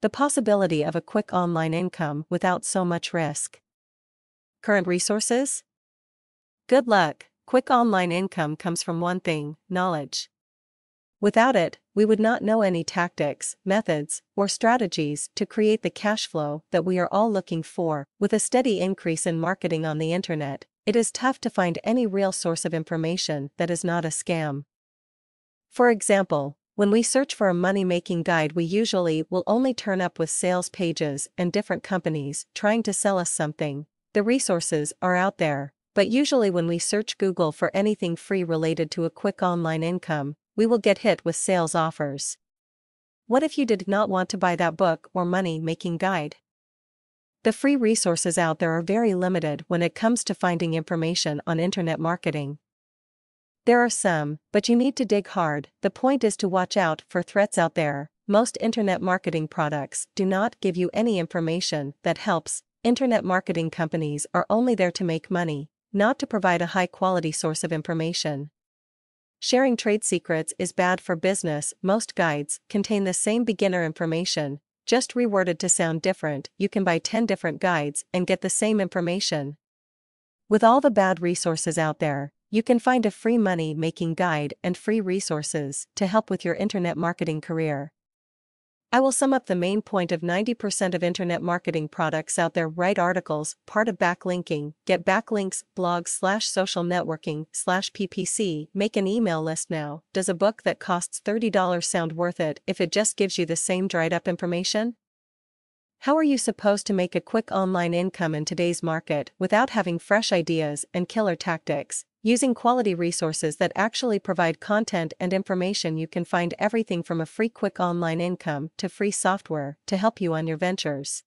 the possibility of a quick online income without so much risk. Current resources? Good luck, quick online income comes from one thing knowledge. Without it, we would not know any tactics, methods, or strategies to create the cash flow that we are all looking for. With a steady increase in marketing on the internet, it is tough to find any real source of information that is not a scam. For example, when we search for a money making guide, we usually will only turn up with sales pages and different companies trying to sell us something. The resources are out there, but usually when we search Google for anything free related to a quick online income, we will get hit with sales offers. What if you did not want to buy that book or money making guide? The free resources out there are very limited when it comes to finding information on internet marketing. There are some, but you need to dig hard. The point is to watch out for threats out there. Most internet marketing products do not give you any information that helps. Internet marketing companies are only there to make money, not to provide a high quality source of information. Sharing trade secrets is bad for business. Most guides contain the same beginner information, just reworded to sound different. You can buy 10 different guides and get the same information. With all the bad resources out there, you can find a free money making guide and free resources to help with your internet marketing career. I will sum up the main point of 90% of internet marketing products out there write articles, part of backlinking, get backlinks, blogs slash social networking slash PPC, make an email list now. Does a book that costs $30 sound worth it if it just gives you the same dried up information? How are you supposed to make a quick online income in today's market without having fresh ideas and killer tactics? Using quality resources that actually provide content and information, you can find everything from a free quick online income to free software to help you on your ventures.